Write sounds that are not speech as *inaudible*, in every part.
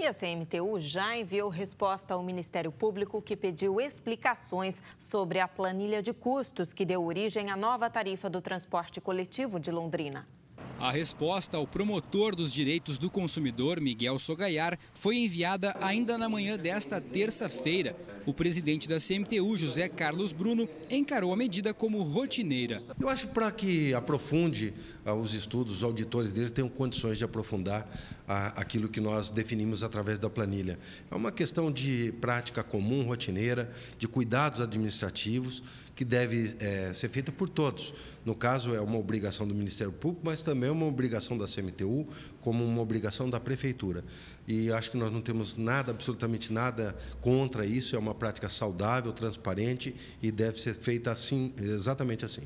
E a CMTU já enviou resposta ao Ministério Público que pediu explicações sobre a planilha de custos que deu origem à nova tarifa do transporte coletivo de Londrina. A resposta ao promotor dos direitos do consumidor, Miguel Sogaiar, foi enviada ainda na manhã desta terça-feira. O presidente da CMTU, José Carlos Bruno, encarou a medida como rotineira. Eu acho para que aprofunde ah, os estudos, os auditores deles tenham condições de aprofundar ah, aquilo que nós definimos através da planilha. É uma questão de prática comum, rotineira, de cuidados administrativos que deve é, ser feita por todos. No caso, é uma obrigação do Ministério Público, mas também é uma obrigação da CMTU, como uma obrigação da Prefeitura. E acho que nós não temos nada, absolutamente nada contra isso, é uma prática saudável, transparente e deve ser feita assim, exatamente assim.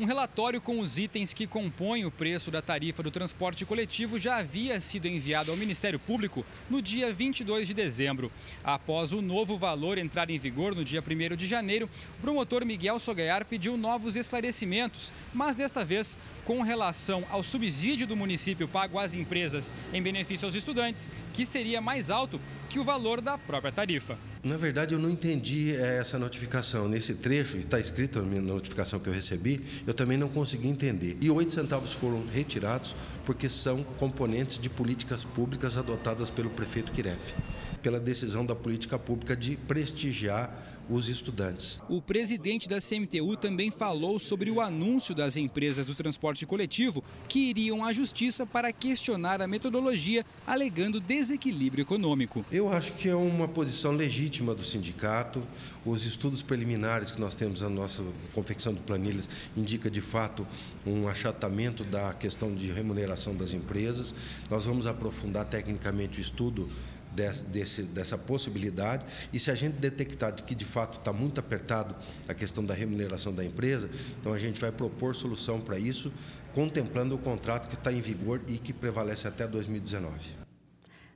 Um relatório com os itens que compõem o preço da tarifa do transporte coletivo já havia sido enviado ao Ministério Público no dia 22 de dezembro. Após o novo valor entrar em vigor no dia 1 de janeiro, o promotor Miguel Sogaiar pediu novos esclarecimentos, mas desta vez com relação ao subsídio do município pago às empresas em benefício aos estudantes, que seria mais alto que o valor da própria tarifa. Na verdade, eu não entendi eh, essa notificação. Nesse trecho, está escrito na notificação que eu recebi, eu também não consegui entender. E oito centavos foram retirados porque são componentes de políticas públicas adotadas pelo prefeito Kiref, pela decisão da política pública de prestigiar os estudantes. O presidente da CMTU também falou sobre o anúncio das empresas do transporte coletivo que iriam à justiça para questionar a metodologia, alegando desequilíbrio econômico. Eu acho que é uma posição legítima do sindicato. Os estudos preliminares que nós temos na nossa confecção de planilhas indica de fato um achatamento da questão de remuneração das empresas. Nós vamos aprofundar tecnicamente o estudo desse, dessa possibilidade. E se a gente detectar que de fato está muito apertado a questão da remuneração da empresa, então a gente vai propor solução para isso, contemplando o contrato que está em vigor e que prevalece até 2019.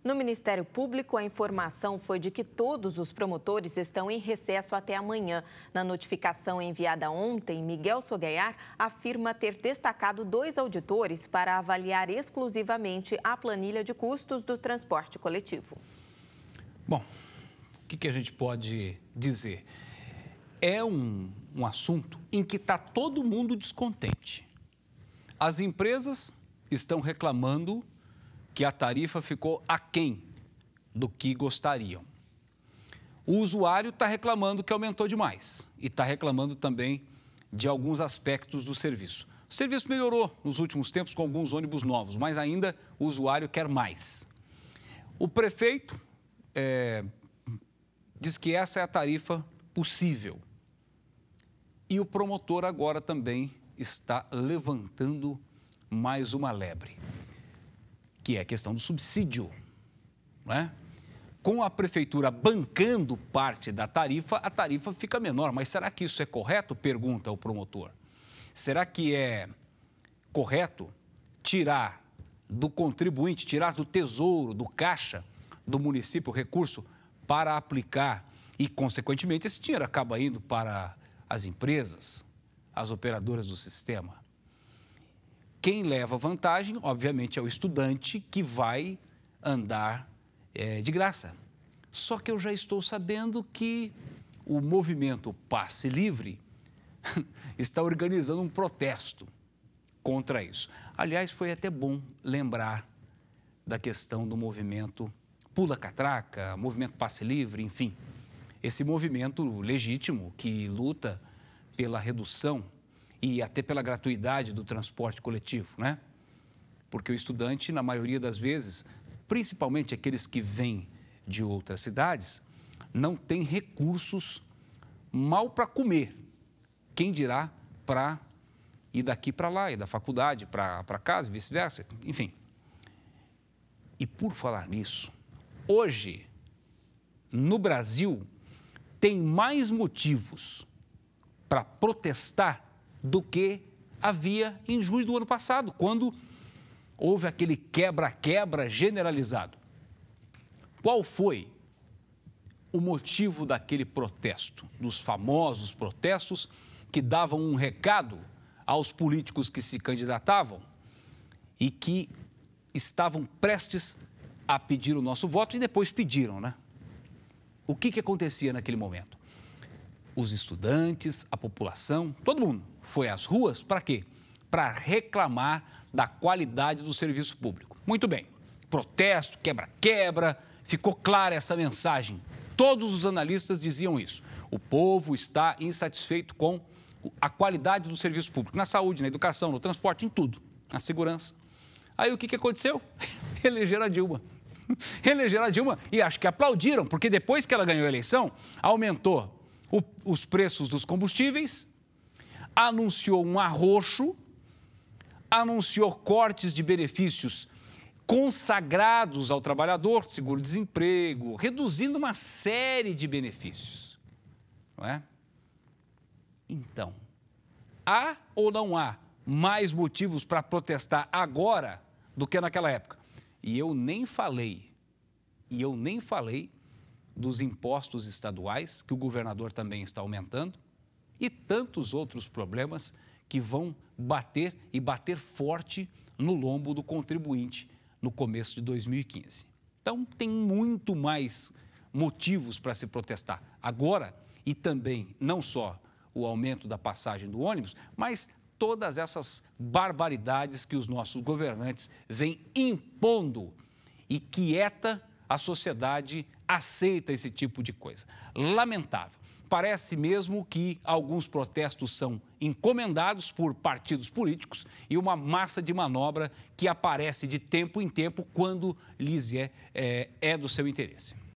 No Ministério Público, a informação foi de que todos os promotores estão em recesso até amanhã. Na notificação enviada ontem, Miguel Sogaiar afirma ter destacado dois auditores para avaliar exclusivamente a planilha de custos do transporte coletivo. Bom, o que, que a gente pode dizer? É um, um assunto em que está todo mundo descontente. As empresas estão reclamando que a tarifa ficou aquém do que gostariam. O usuário está reclamando que aumentou demais e está reclamando também de alguns aspectos do serviço. O serviço melhorou nos últimos tempos com alguns ônibus novos, mas ainda o usuário quer mais. O prefeito é, diz que essa é a tarifa possível. E o promotor agora também está levantando mais uma lebre que é a questão do subsídio. Né? Com a prefeitura bancando parte da tarifa, a tarifa fica menor. Mas será que isso é correto? Pergunta o promotor. Será que é correto tirar do contribuinte, tirar do tesouro, do caixa do município o recurso para aplicar e, consequentemente, esse dinheiro acaba indo para as empresas, as operadoras do sistema? Quem leva vantagem, obviamente, é o estudante que vai andar é, de graça. Só que eu já estou sabendo que o movimento Passe Livre *laughs* está organizando um protesto contra isso. Aliás, foi até bom lembrar da questão do movimento Pula Catraca, movimento Passe Livre, enfim. Esse movimento legítimo que luta pela redução e até pela gratuidade do transporte coletivo, né? Porque o estudante, na maioria das vezes, principalmente aqueles que vêm de outras cidades, não tem recursos mal para comer. Quem dirá para ir daqui para lá, ir da faculdade para casa, vice-versa, enfim. E por falar nisso, hoje, no Brasil, tem mais motivos para protestar do que havia em julho do ano passado, quando houve aquele quebra-quebra generalizado. Qual foi o motivo daquele protesto, dos famosos protestos que davam um recado aos políticos que se candidatavam e que estavam prestes a pedir o nosso voto e depois pediram, né? O que, que acontecia naquele momento? Os estudantes, a população, todo mundo foi às ruas para quê? Para reclamar da qualidade do serviço público. Muito bem, protesto, quebra-quebra, ficou clara essa mensagem. Todos os analistas diziam isso. O povo está insatisfeito com a qualidade do serviço público, na saúde, na educação, no transporte, em tudo, na segurança. Aí o que, que aconteceu? *laughs* Elegeram a Dilma. *laughs* Elegeram a Dilma e acho que aplaudiram, porque depois que ela ganhou a eleição, aumentou o, os preços dos combustíveis, anunciou um arroxo, anunciou cortes de benefícios consagrados ao trabalhador, seguro-desemprego, reduzindo uma série de benefícios. Não é? Então, há ou não há mais motivos para protestar agora do que naquela época? E eu nem falei, e eu nem falei dos impostos estaduais, que o governador também está aumentando, e tantos outros problemas que vão bater e bater forte no lombo do contribuinte no começo de 2015. Então, tem muito mais motivos para se protestar agora e também não só o aumento da passagem do ônibus, mas todas essas barbaridades que os nossos governantes vêm impondo e quieta a sociedade aceita esse tipo de coisa. Lamentável. Parece mesmo que alguns protestos são encomendados por partidos políticos e uma massa de manobra que aparece de tempo em tempo quando lhes é, é, é do seu interesse.